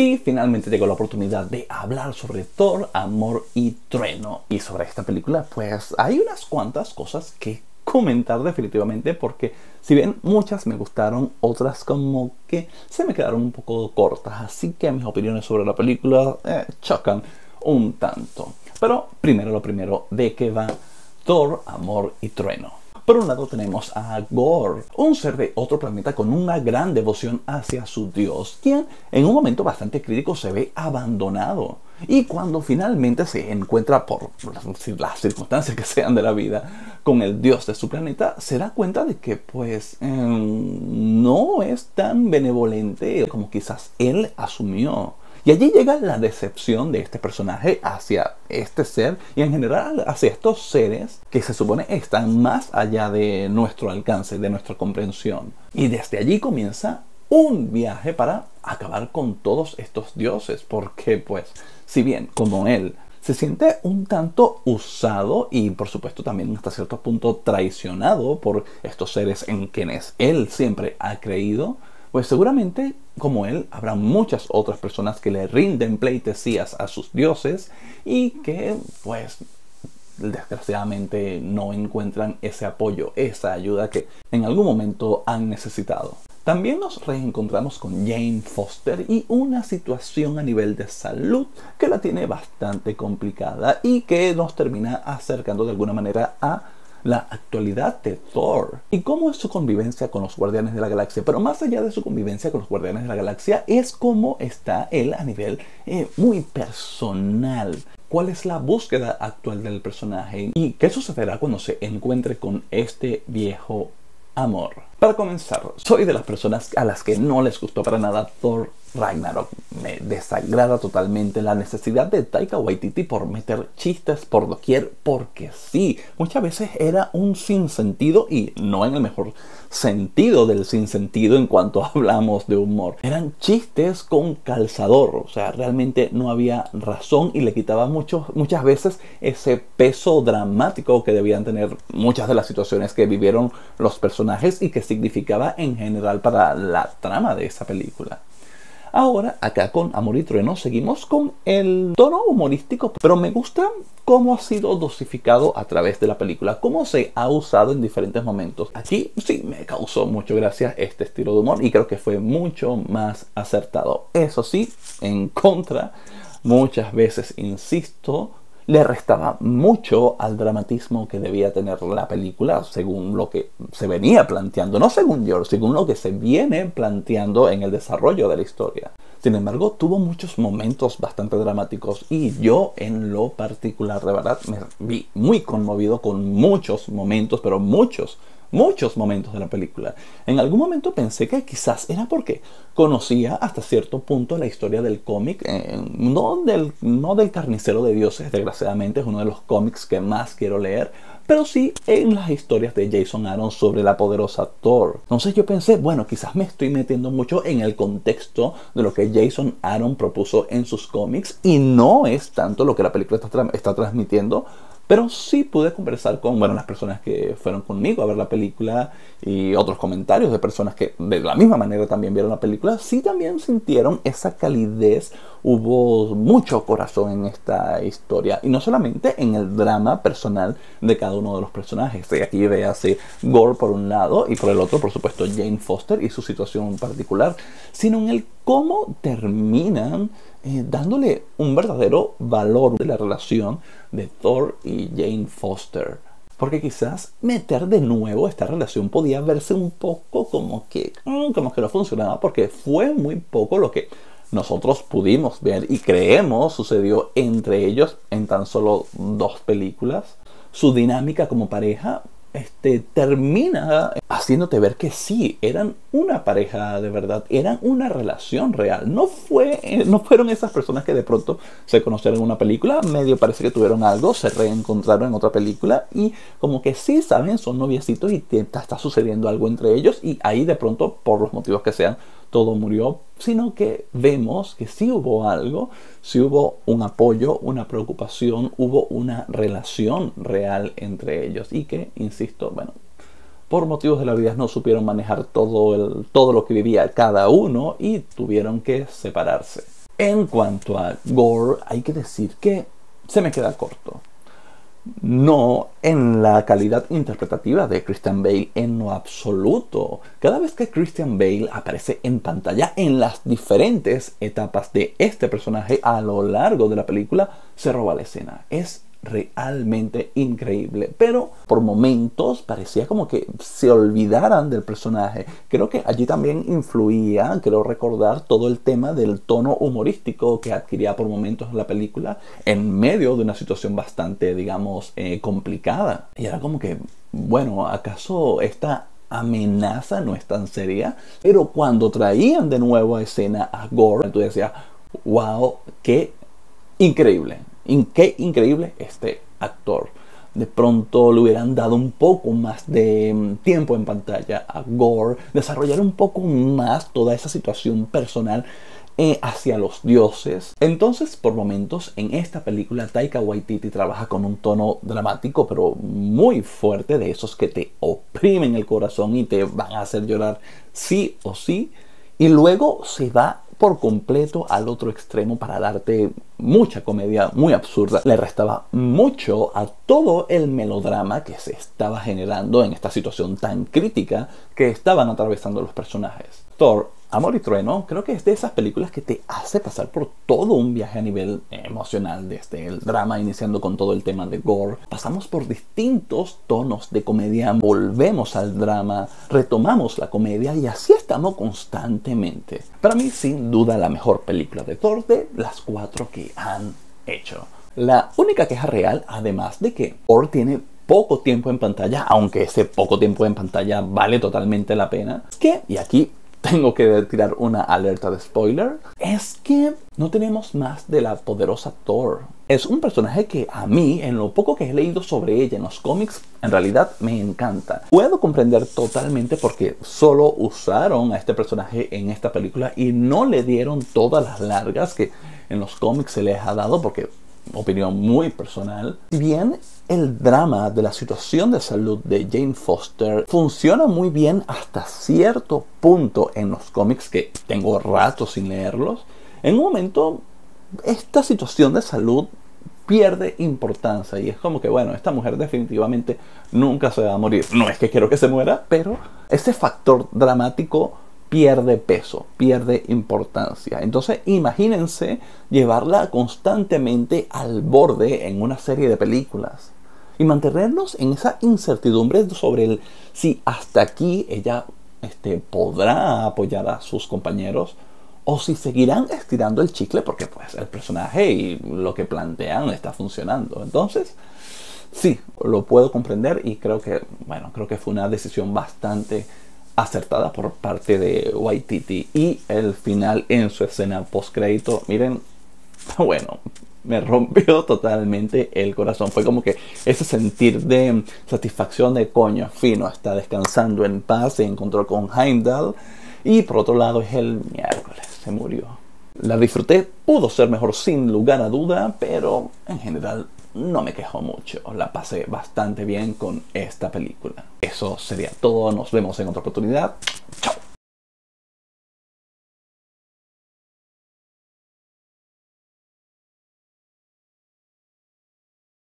Y finalmente llegó la oportunidad de hablar sobre Thor, Amor y Trueno. Y sobre esta película, pues hay unas cuantas cosas que comentar definitivamente porque si bien muchas me gustaron, otras como que se me quedaron un poco cortas. Así que mis opiniones sobre la película eh, chocan un tanto. Pero primero lo primero, ¿de qué va Thor, Amor y Trueno? Por un lado tenemos a Gore, un ser de otro planeta con una gran devoción hacia su dios, quien en un momento bastante crítico se ve abandonado. Y cuando finalmente se encuentra por las circunstancias que sean de la vida con el dios de su planeta, se da cuenta de que pues em, no es tan benevolente como quizás él asumió. Y allí llega la decepción de este personaje hacia este ser y en general hacia estos seres que se supone están más allá de nuestro alcance, de nuestra comprensión. Y desde allí comienza un viaje para acabar con todos estos dioses, porque pues si bien como él se siente un tanto usado y por supuesto también hasta cierto punto traicionado por estos seres en quienes él siempre ha creído, pues seguramente, como él, habrá muchas otras personas que le rinden pleitesías a sus dioses y que, pues, desgraciadamente no encuentran ese apoyo, esa ayuda que en algún momento han necesitado. También nos reencontramos con Jane Foster y una situación a nivel de salud que la tiene bastante complicada y que nos termina acercando de alguna manera a la actualidad de Thor y cómo es su convivencia con los Guardianes de la Galaxia. Pero más allá de su convivencia con los Guardianes de la Galaxia, es cómo está él a nivel eh, muy personal. ¿Cuál es la búsqueda actual del personaje? ¿Y qué sucederá cuando se encuentre con este viejo amor? Para comenzar, soy de las personas a las que no les gustó para nada Thor Ragnarok. Me desagrada totalmente la necesidad de Taika Waititi por meter chistes por doquier, porque sí, muchas veces era un sinsentido y no en el mejor sentido del sinsentido en cuanto hablamos de humor. Eran chistes con calzador, o sea, realmente no había razón y le quitaba mucho, muchas veces ese peso dramático que debían tener muchas de las situaciones que vivieron los personajes y que significaba en general para la trama de esa película. Ahora, acá con Amor y Trueno, seguimos con el tono humorístico, pero me gusta cómo ha sido dosificado a través de la película, cómo se ha usado en diferentes momentos. Aquí sí me causó mucho gracia este estilo de humor y creo que fue mucho más acertado. Eso sí, en contra, muchas veces insisto, le restaba mucho al dramatismo que debía tener la película según lo que se venía planteando, no según yo, según lo que se viene planteando en el desarrollo de la historia. Sin embargo, tuvo muchos momentos bastante dramáticos y yo en lo particular, de verdad, me vi muy conmovido con muchos momentos, pero muchos muchos momentos de la película. En algún momento pensé que quizás era porque conocía hasta cierto punto la historia del cómic, eh, no, del, no del carnicero de dioses, desgraciadamente es uno de los cómics que más quiero leer, pero sí en las historias de Jason Aaron sobre la poderosa Thor. Entonces yo pensé, bueno, quizás me estoy metiendo mucho en el contexto de lo que Jason Aaron propuso en sus cómics y no es tanto lo que la película está, está transmitiendo pero sí pude conversar con bueno, las personas que fueron conmigo a ver la película y otros comentarios de personas que de la misma manera también vieron la película. Sí también sintieron esa calidez. Hubo mucho corazón en esta historia. Y no solamente en el drama personal de cada uno de los personajes. Y aquí así Gore por un lado y por el otro, por supuesto, Jane Foster y su situación particular. Sino en el cómo terminan eh, dándole un verdadero valor de la relación de Thor y Jane Foster. Porque quizás meter de nuevo esta relación podía verse un poco como que, mm, como que no funcionaba, porque fue muy poco lo que nosotros pudimos ver y creemos sucedió entre ellos en tan solo dos películas. Su dinámica como pareja este, termina haciéndote ver que sí, eran una pareja de verdad, eran una relación real. No, fue, eh, no fueron esas personas que de pronto se conocieron en una película, medio parece que tuvieron algo, se reencontraron en otra película y como que sí, saben, son noviecitos y está sucediendo algo entre ellos y ahí de pronto, por los motivos que sean, todo murió, sino que vemos que sí hubo algo, sí hubo un apoyo, una preocupación, hubo una relación real entre ellos y que, insisto, bueno, por motivos de la vida no supieron manejar todo, el, todo lo que vivía cada uno y tuvieron que separarse. En cuanto a gore, hay que decir que se me queda corto. No en la calidad interpretativa de Christian Bale en lo absoluto. Cada vez que Christian Bale aparece en pantalla en las diferentes etapas de este personaje a lo largo de la película, se roba la escena. Es realmente increíble. Pero por momentos parecía como que se olvidaran del personaje. Creo que allí también influía, creo recordar, todo el tema del tono humorístico que adquiría por momentos la película en medio de una situación bastante, digamos, eh, complicada. Y era como que, bueno, ¿acaso esta amenaza no es tan seria? Pero cuando traían de nuevo a escena a Gore, tú decías, wow, qué increíble qué increíble este actor. De pronto le hubieran dado un poco más de mm, tiempo en pantalla a Gore, desarrollar un poco más toda esa situación personal eh, hacia los dioses. Entonces, por momentos, en esta película, Taika Waititi trabaja con un tono dramático, pero muy fuerte, de esos que te oprimen el corazón y te van a hacer llorar sí o sí. Y luego se va por completo al otro extremo para darte mucha comedia muy absurda. Le restaba mucho a todo el melodrama que se estaba generando en esta situación tan crítica que estaban atravesando los personajes. Thor Amor y Trueno creo que es de esas películas que te hace pasar por todo un viaje a nivel emocional, desde el drama iniciando con todo el tema de gore. Pasamos por distintos tonos de comedia, volvemos al drama, retomamos la comedia y así estamos constantemente. Para mí sin duda la mejor película de Thor de las cuatro que han hecho. La única queja real, además de que Thor tiene poco tiempo en pantalla, aunque ese poco tiempo en pantalla vale totalmente la pena, que, y aquí tengo que tirar una alerta de spoiler, es que no tenemos más de la poderosa Thor. Es un personaje que a mí, en lo poco que he leído sobre ella en los cómics, en realidad me encanta. Puedo comprender totalmente por qué solo usaron a este personaje en esta película y no le dieron todas las largas que en los cómics se les ha dado, porque opinión muy personal, bien el drama de la situación de salud de Jane Foster funciona muy bien hasta cierto punto en los cómics que tengo rato sin leerlos, en un momento esta situación de salud pierde importancia y es como que bueno, esta mujer definitivamente nunca se va a morir. No es que quiero que se muera, pero ese factor dramático pierde peso, pierde importancia. Entonces imagínense llevarla constantemente al borde en una serie de películas y mantenernos en esa incertidumbre sobre si hasta aquí ella este, podrá apoyar a sus compañeros o si seguirán estirando el chicle porque pues el personaje y lo que plantean está funcionando. Entonces, sí, lo puedo comprender y creo que, bueno, creo que fue una decisión bastante acertada por parte de Waititi y el final en su escena post crédito miren bueno me rompió totalmente el corazón. Fue como que ese sentir de satisfacción de coño fino está descansando en paz se encontró con Heimdall. Y por otro lado es el miércoles se murió. La disfruté pudo ser mejor sin lugar a duda pero en general no me quejo mucho, la pasé bastante bien con esta película. Eso sería todo, nos vemos en otra oportunidad.